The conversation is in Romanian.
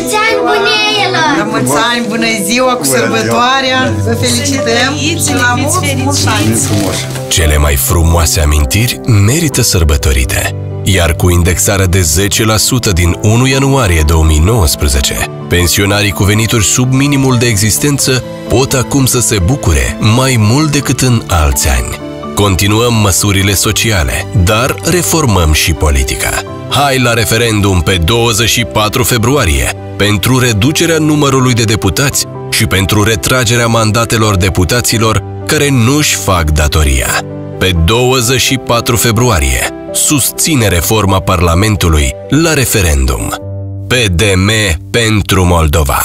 mulți ani, buneilor! La mulți ani, bună ziua cu sărbătoarea! Vă felicităm și la mulți, mulți ani! Cele mai frumoase amintiri merită sărbătorite. Iar cu indexarea de 10% din 1 ianuarie 2019, pensionarii cu venituri sub minimul de existență pot acum să se bucure mai mult decât în alți ani. Continuăm măsurile sociale, dar reformăm și politica. Hai la referendum pe 24 februarie pentru reducerea numărului de deputați și pentru retragerea mandatelor deputaților care nu-și fac datoria. Pe 24 februarie, susține reforma Parlamentului la referendum. PDM pentru Moldova.